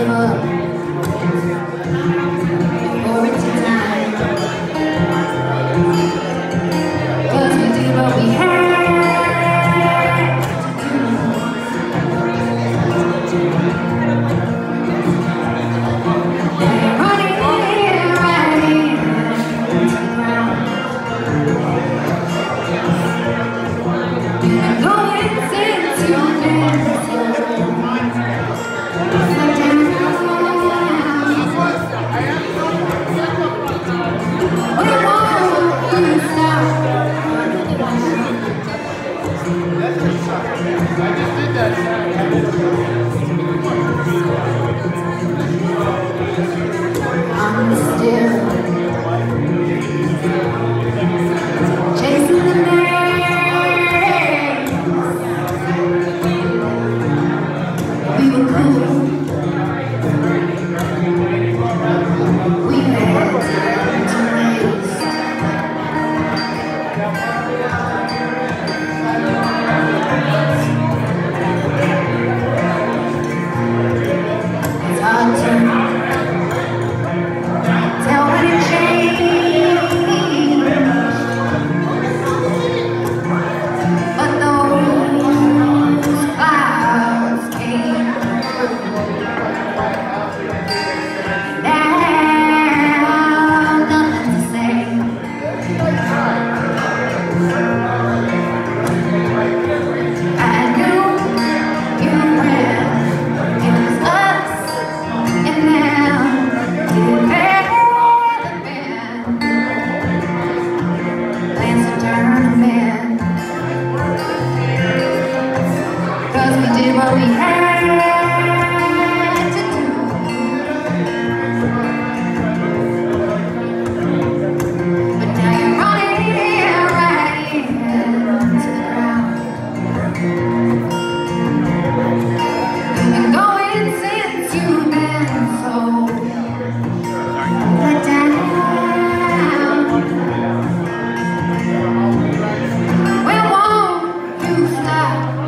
Amen. は。